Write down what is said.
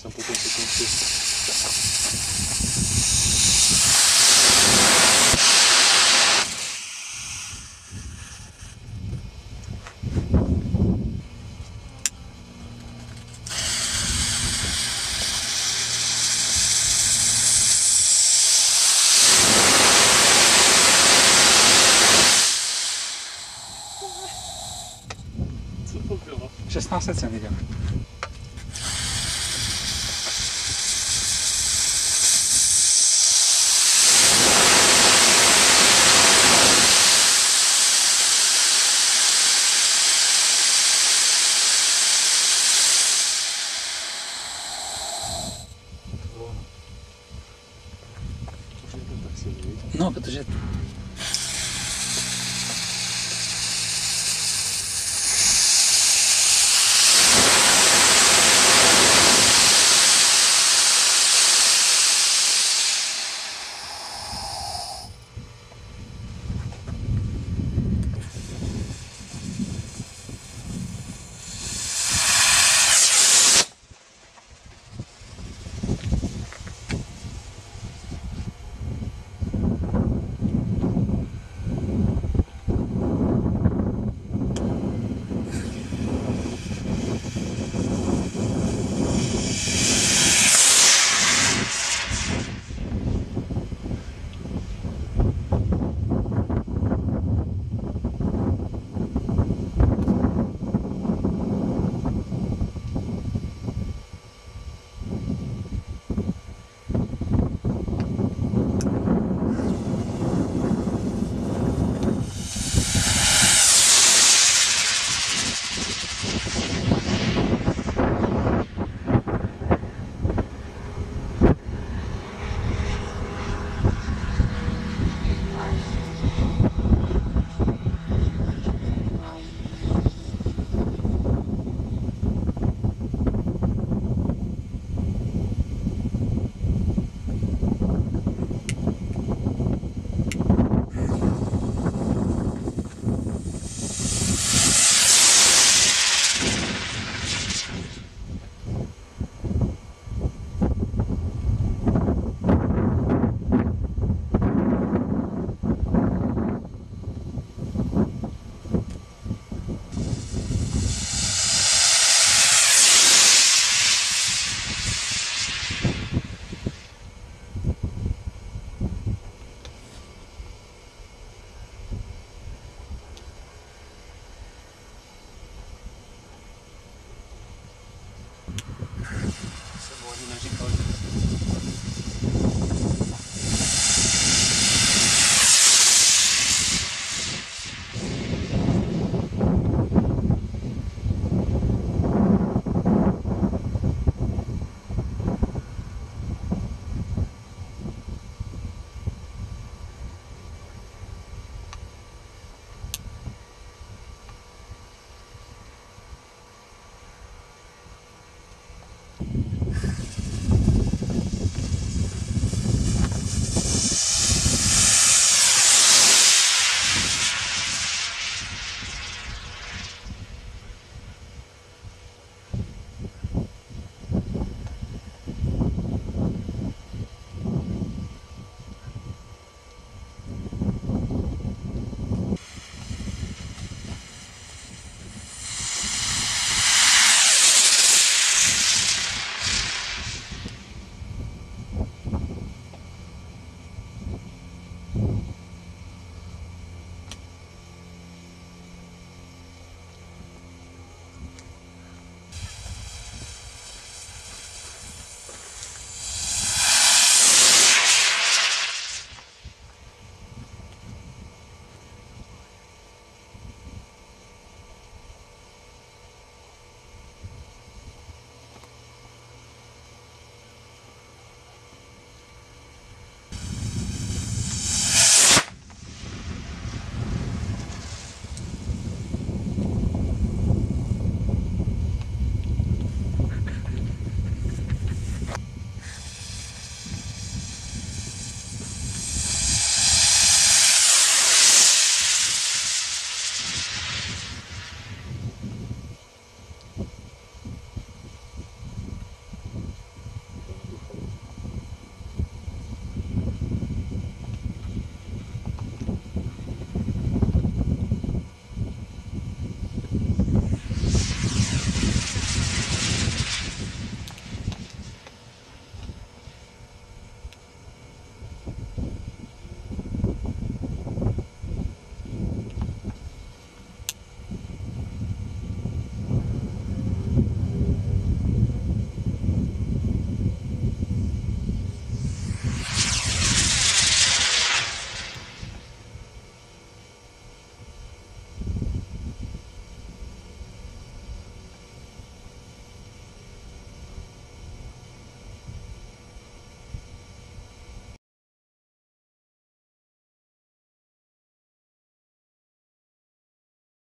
jsem potom po konci. Co to bylo? 16 jsem viděl. no, que a gente nothing goes